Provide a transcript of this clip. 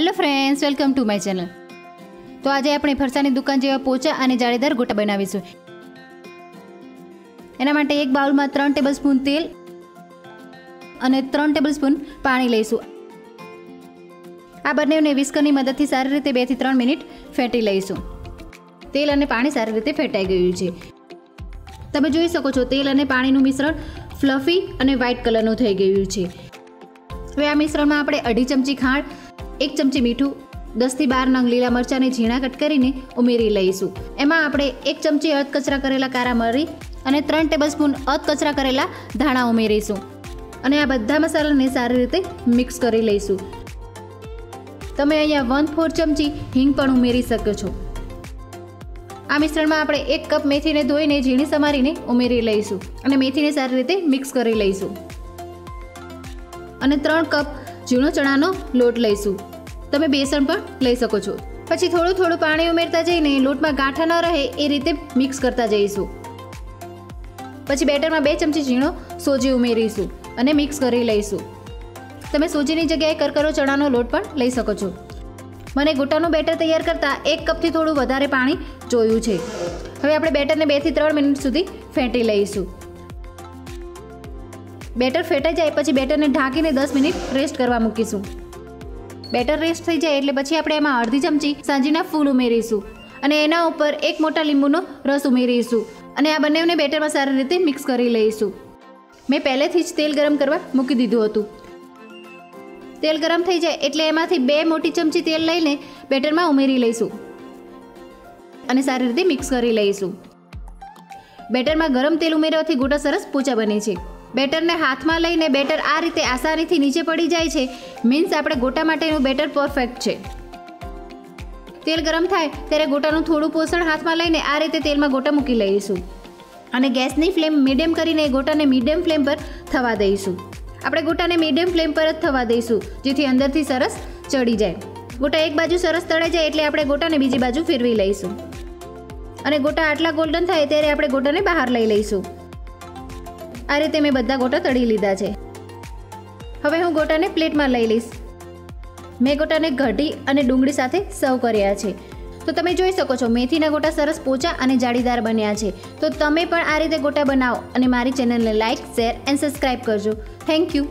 Hello friends, welcome to my channel. તો આજે આપણે ફરસાની દુકાન જેવા પોચા અને જાળીદાર ગોટા બનાવીશું. એના માટે એક બાઉલમાં ત્રણ ટેબલ સ્પૂન તેલ અને ત્રણ ટેબલ સ્પૂન પાણી લઈશું. આ બંનેને વિસ્કરની મદદથી સારી રીતે બેથી ત્રણ મિનિટ ફેંટી લઈશું. તેલ અને પાણી સારી રીતે ફેટાઈ ગયું છે. તમે જોઈ શકો છો, તેલ અને પાણીનું મિશ્રણ ફ્લફી અને વ્હાઇટ કલરનું થઈ ગયું છે. હવે આ મિશ્રણમાં આપણે અઢી ચમચી ખાંડ એક ચમચી મીઠું દસથી બાર નંગ લીલા મરચાંને ઝીણા કટ કરીને ઉમેરી લઈશું. એમાં આપણે એક ચમચી અધકચરા કરેલા કારા મરી અને ત્રણ ટેબલ સ્પૂન અધકચરા કરેલા ધાણા ઉમેરીશું. અને આ બધા મસાલાને સારી રીતે મિક્સ કરી લઈશું. તમે અહીંયા વન ફોર ચમચી હિંગ પણ ઉમેરી શકો છો. આ મિશ્રણમાં આપણે એક કપ મેથીને ધોઈને ઝીણી સમારીને ઉમેરી લઈશું અને મેથીને સારી રીતે મિક્સ કરી લઈશું. અને ત્રણ કપ ઝીણો ચણાનો લોટ લઈશું. તમે બેસન પણ લઈ શકો છો. પછી થોડું થોડું પાણી ઉમેરતા જઈને લોટમાં ગાંઠા ન રહે એ રીતે મિક્સ કરતા જઈશું. પછી બેટરમાં બે ચમચી ઝીણો સોજી ઉમેરીશું અને મિક્સ કરી લઈશું. તમે સોજીની જગ્યાએ કરકરો ચણાનો લોટ પણ લઈ શકો છો. મને ગોટાનું બેટર તૈયાર કરતાં એક કપથી થોડું વધારે પાણી જોયું છે. હવે આપણે બેટરને બેથી ત્રણ મિનિટ સુધી ફેંટી લઈશું. બેટર ફેટાઈ જાય પછી બેટરને ઢાંકીને દસ મિનિટ રેસ્ટ કરવા મૂકીશું. બેટર રેસ્ટ થઈ જાય એટલે પછી આપણે એમાં અડધી ચમચી સાંજીના ફૂલ ઉમેરીશું. અને એના ઉપર એક મોટા લીંબુનો રસ ઉમેરીશું. અને આ બંનેને બેટરમાં સારી રીતે મિક્સ કરી લઈશું. મેં પહેલેથી જ તેલ ગરમ કરવા મૂકી દીધું હતું. તેલ ગરમ થઈ જાય એટલે એમાંથી બે મોટી ચમચી તેલ લઈને બેટરમાં ઉમેરી લઈશું. અને સારી રીતે મિક્સ કરી લઈશું. બેટરમાં ગરમ તેલ ઉમેરવાથી ગોટા સરસ પોચા બને છે. બેટરને હાથમાં લઈને બેટર આ રીતે આસાનીથી નીચે પડી જાય છે. મીન્સ આપણે ગોટા માટેનું બેટર પરફેક્ટ છે. તેલ ગરમ થાય ત્યારે ગોટાનું થોડું પોષણ હાથમાં લઈને આ રીતે તેલમાં ગોટા મૂકી લઈશું. અને ગેસની ફ્લેમ મીડિયમ કરીને ગોટાને મીડિયમ ફ્લેમ પર થવા દઈશું. આપણે ગોટાને મીડિયમ ફ્લેમ પર જ થવા દઈશું, જેથી અંદરથી સરસ ચડી જાય. ગોટા એક બાજુ સરસ તળાઈ જાય એટલે આપણે ગોટાને બીજી બાજુ ફેરવી લઈશું. અને ગોટા આટલા ગોલ્ડન થાય ત્યારે આપણે ગોટાને બહાર લઈ લઈશું. આ રીતે મેં બધા ગોટા તળી લીધા છે. હવે હું ગોટાને પ્લેટમાં લઈ લઈશ. મેં ગોટાને ઘટી અને ડુંગળી સાથે સર્વ કર્યા છે. તો તમે જોઈ શકો છો, મેથીના ગોટા સરસ પોચા અને જાળીદાર બન્યા છે. તો તમે પણ આ રીતે ગોટા બનાવો અને મારી ચેનલને લાઇક શેર એન્ડ સબસ્ક્રાઈબ કરજો. Thank you